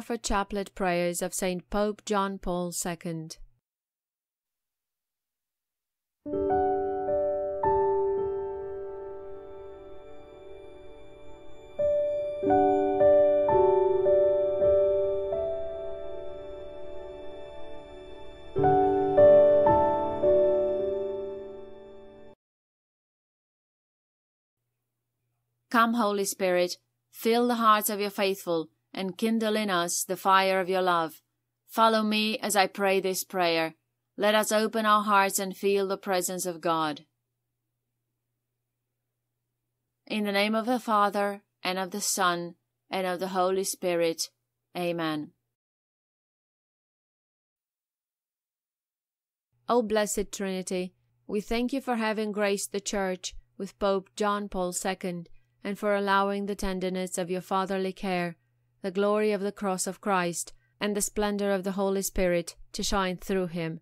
powerful chaplet prayers of St. Pope John Paul II. Come, Holy Spirit, fill the hearts of your faithful, and kindle in us the fire of your love. Follow me as I pray this prayer. Let us open our hearts and feel the presence of God. In the name of the Father, and of the Son, and of the Holy Spirit. Amen. O blessed Trinity, we thank you for having graced the Church with Pope John Paul II and for allowing the tenderness of your fatherly care, the glory of the cross of Christ, and the splendor of the Holy Spirit to shine through him,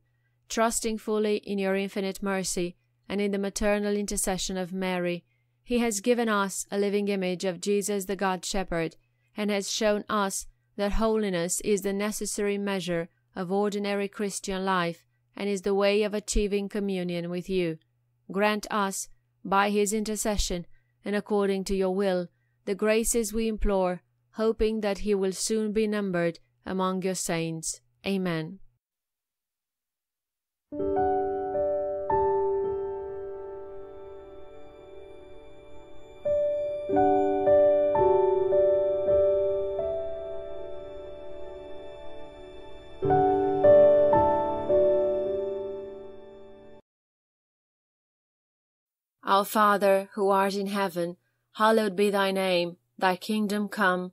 trusting fully in your infinite mercy and in the maternal intercession of Mary, he has given us a living image of Jesus the God Shepherd, and has shown us that holiness is the necessary measure of ordinary Christian life and is the way of achieving communion with you. Grant us, by his intercession, and according to your will, the graces we implore, hoping that he will soon be numbered among your saints. Amen. Our Father, who art in heaven, hallowed be thy name. Thy kingdom come,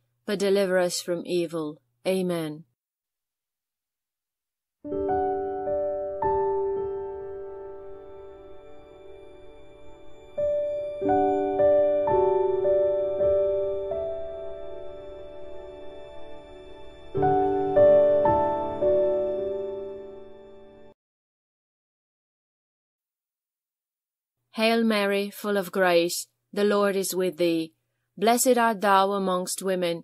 but deliver us from evil. Amen. Hail Mary, full of grace, the Lord is with thee. Blessed art thou amongst women,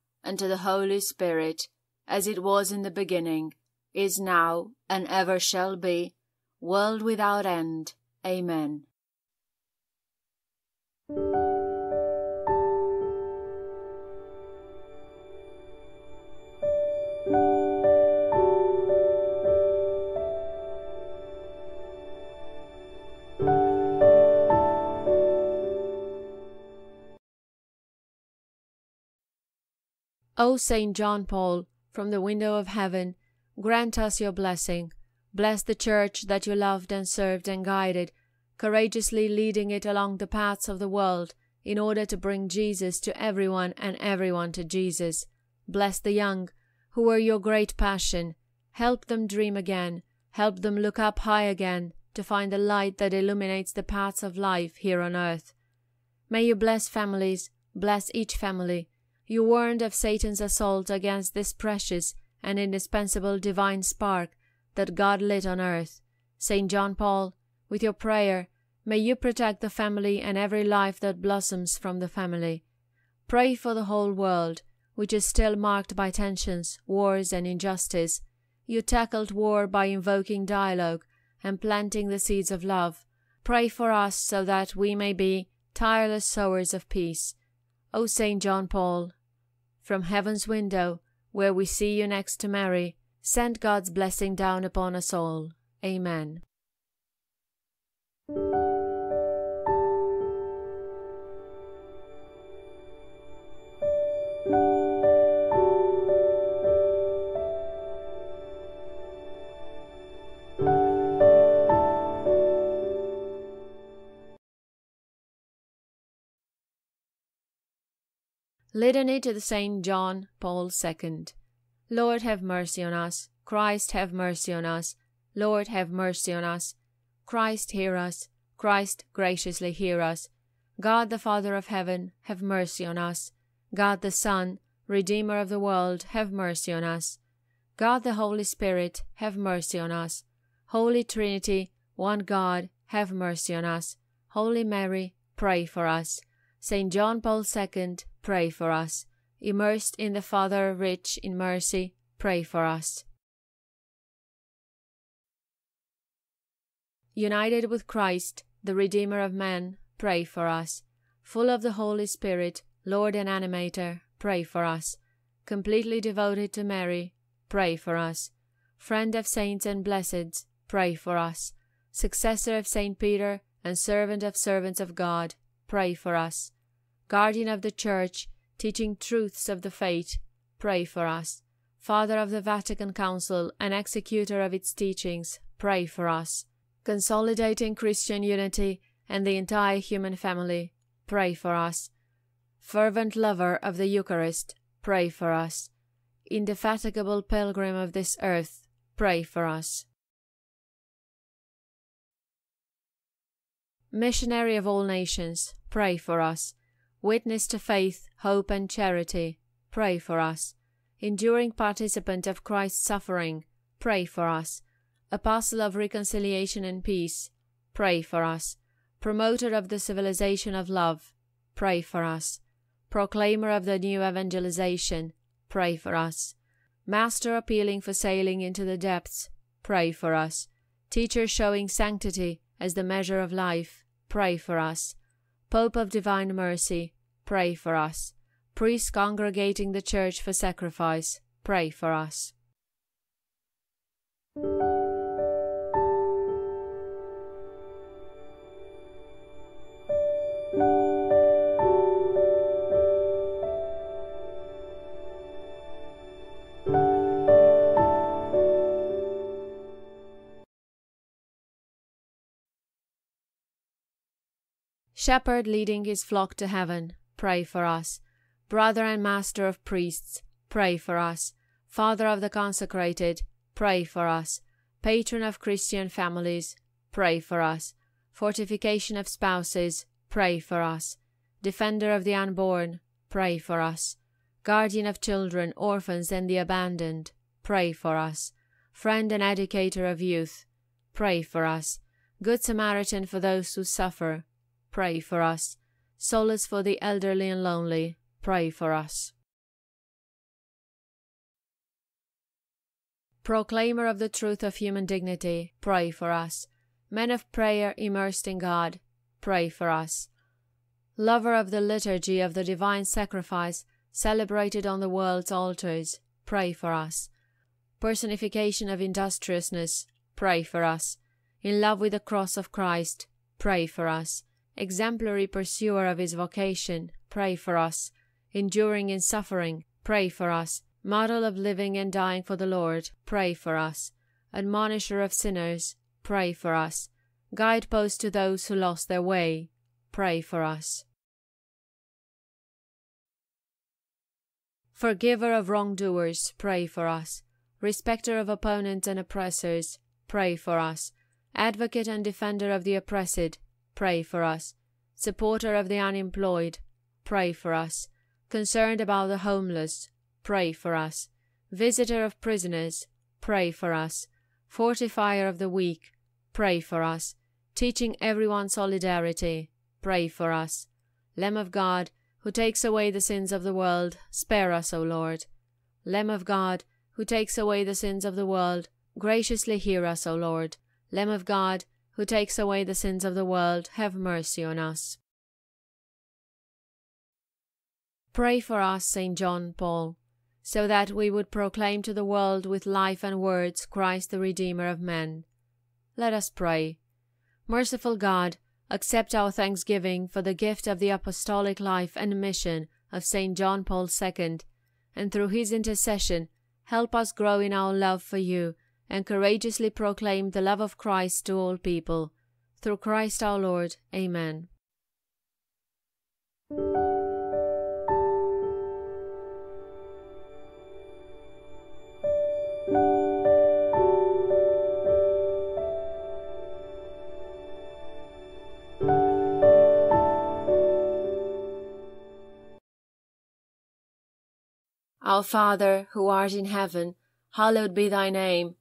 and to the Holy Spirit, as it was in the beginning, is now, and ever shall be, world without end. Amen. O Saint John Paul, from the window of heaven, grant us your blessing. Bless the Church that you loved and served and guided, courageously leading it along the paths of the world in order to bring Jesus to everyone and everyone to Jesus. Bless the young, who were your great passion. Help them dream again. Help them look up high again to find the light that illuminates the paths of life here on earth. May you bless families, bless each family, you warned of Satan's assault against this precious and indispensable divine spark that God lit on earth. St. John Paul, with your prayer, may you protect the family and every life that blossoms from the family. Pray for the whole world, which is still marked by tensions, wars, and injustice. You tackled war by invoking dialogue and planting the seeds of love. Pray for us so that we may be tireless sowers of peace. O Saint John Paul, from heaven's window, where we see you next to Mary, send God's blessing down upon us all. Amen. Litany to the Saint John Paul II. Lord have mercy on us. Christ have mercy on us. Lord have mercy on us. Christ hear us. Christ graciously hear us. God the Father of heaven, have mercy on us. God the Son, Redeemer of the world, have mercy on us. God the Holy Spirit, have mercy on us. Holy Trinity, one God, have mercy on us. Holy Mary, pray for us. Saint John Paul II, pray for us. Immersed in the Father rich in mercy, pray for us. United with Christ, the Redeemer of men, pray for us. Full of the Holy Spirit, Lord and Animator, pray for us. Completely devoted to Mary, pray for us. Friend of saints and blesseds, pray for us. Successor of Saint Peter and servant of servants of God, pray for us guardian of the Church, teaching truths of the faith, pray for us. Father of the Vatican Council and executor of its teachings, pray for us. Consolidating Christian unity and the entire human family, pray for us. Fervent lover of the Eucharist, pray for us. Indefatigable pilgrim of this earth, pray for us. Missionary of all nations, pray for us witness to faith, hope, and charity, pray for us. Enduring participant of Christ's suffering, pray for us. Apostle of reconciliation and peace, pray for us. Promoter of the civilization of love, pray for us. Proclaimer of the new evangelization, pray for us. Master appealing for sailing into the depths, pray for us. Teacher showing sanctity as the measure of life, pray for us. Pope of Divine Mercy, pray for us. Priests congregating the Church for sacrifice, pray for us. Shepherd leading his flock to heaven, pray for us. Brother and Master of priests, pray for us. Father of the consecrated, pray for us. Patron of Christian families, pray for us. Fortification of spouses, pray for us. Defender of the unborn, pray for us. Guardian of children, orphans, and the abandoned, pray for us. Friend and educator of youth, pray for us. Good Samaritan for those who suffer, pray for us. Solace for the elderly and lonely, pray for us. Proclaimer of the truth of human dignity, pray for us. Men of prayer immersed in God, pray for us. Lover of the liturgy of the divine sacrifice celebrated on the world's altars, pray for us. Personification of industriousness, pray for us. In love with the cross of Christ, pray for us Exemplary pursuer of his vocation, pray for us. Enduring in suffering, pray for us. Model of living and dying for the Lord, pray for us. Admonisher of sinners, pray for us. Guidepost to those who lost their way, pray for us. Forgiver of wrongdoers, pray for us. Respecter of opponents and oppressors, pray for us. Advocate and defender of the oppressed, pray for us. Supporter of the unemployed, pray for us. Concerned about the homeless, pray for us. Visitor of prisoners, pray for us. Fortifier of the weak, pray for us. Teaching everyone solidarity, pray for us. Lamb of God, who takes away the sins of the world, spare us, O Lord. Lamb of God, who takes away the sins of the world, graciously hear us, O Lord. Lamb of God, who takes away the sins of the world, have mercy on us. Pray for us, St. John Paul, so that we would proclaim to the world with life and words Christ the Redeemer of men. Let us pray. Merciful God, accept our thanksgiving for the gift of the apostolic life and mission of St. John Paul II, and through his intercession, help us grow in our love for you and courageously proclaim the love of Christ to all people. Through Christ our Lord. Amen. Our Father, who art in heaven, hallowed be thy name.